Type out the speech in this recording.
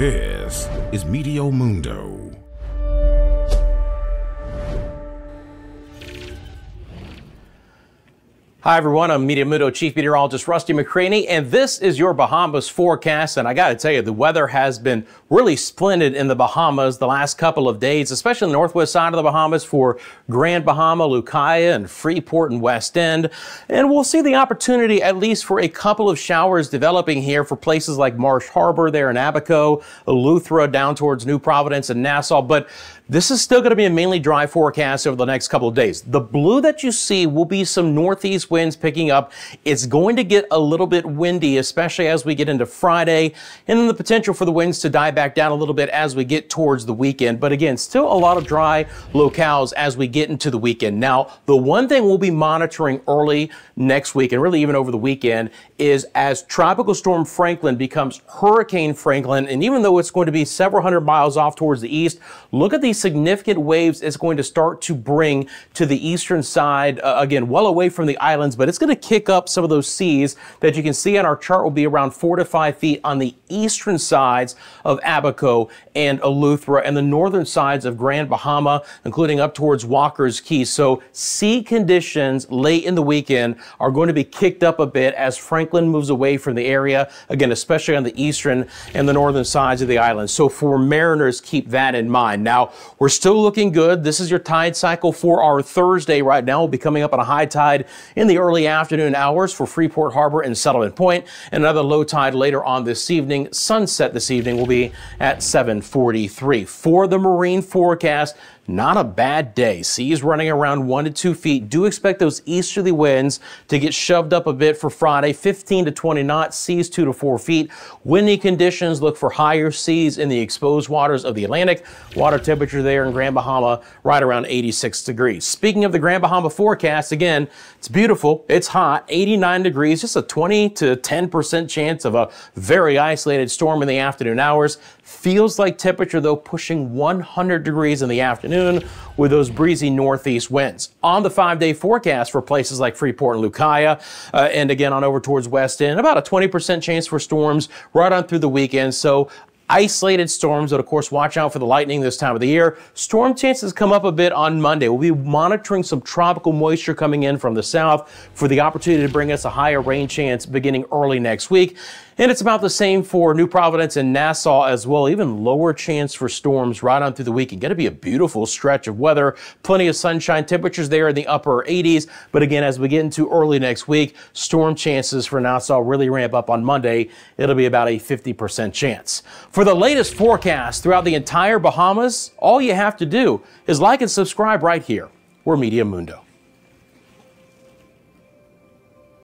This is Meteo Mundo. Hi, everyone. I'm Meteo Mundo Chief Meteorologist Rusty McCranie, and this is your Bahamas forecast. And I got to tell you, the weather has been really splendid in the Bahamas the last couple of days, especially the northwest side of the Bahamas for Grand Bahama, Lucaya, and Freeport and West End. And we'll see the opportunity, at least for a couple of showers developing here for places like Marsh Harbor there in Abaco, Eleuthera down towards New Providence and Nassau. But this is still going to be a mainly dry forecast over the next couple of days. The blue that you see will be some northeast winds picking up. It's going to get a little bit windy, especially as we get into Friday, and then the potential for the winds to die back down a little bit as we get towards the weekend. But again, still a lot of dry locales as we get into the weekend. Now, the one thing we'll be monitoring early next week and really even over the weekend is as Tropical Storm Franklin becomes Hurricane Franklin, and even though it's going to be several hundred miles off towards the east, look at these significant waves it's going to start to bring to the eastern side, uh, again, well away from the islands, but it's going to kick up some of those seas that you can see on our chart will be around four to five feet on the eastern sides of Abaco and Eleuthera and the northern sides of Grand Bahama, including up towards Walker's Cay. So sea conditions late in the weekend are going to be kicked up a bit as Franklin moves away from the area, again, especially on the eastern and the northern sides of the island. So for mariners, keep that in mind. Now, we're still looking good. This is your tide cycle for our Thursday right now. We'll be coming up on a high tide in the early afternoon hours for Freeport Harbor and Settlement Point, and another low tide later on this evening. Sunset this evening will be at 743. For the marine forecast, not a bad day. Seas running around one to two feet. Do expect those easterly winds to get shoved up a bit for Friday, 15 to 20 knots, seas two to four feet. Windy conditions look for higher seas in the exposed waters of the Atlantic. Water temperature there in Grand Bahama right around 86 degrees. Speaking of the Grand Bahama forecast, again, it's beautiful. It's hot, 89 degrees, just a 20 to 10% chance of a very isolated storm in the afternoon hours. Feels like temperature, though, pushing 100 degrees in the afternoon with those breezy northeast winds. On the five day forecast for places like Freeport and Lucaya, uh, and again on over towards West End, about a 20% chance for storms right on through the weekend. So isolated storms, but of course, watch out for the lightning this time of the year. Storm chances come up a bit on Monday. We'll be monitoring some tropical moisture coming in from the south for the opportunity to bring us a higher rain chance beginning early next week. And it's about the same for New Providence and Nassau as well. Even lower chance for storms right on through the weekend. Going to be a beautiful stretch of weather. Plenty of sunshine. Temperatures there in the upper 80s. But again, as we get into early next week, storm chances for Nassau really ramp up on Monday. It'll be about a 50% chance. For the latest forecast throughout the entire Bahamas, all you have to do is like and subscribe right here. We're Meteo Mundo.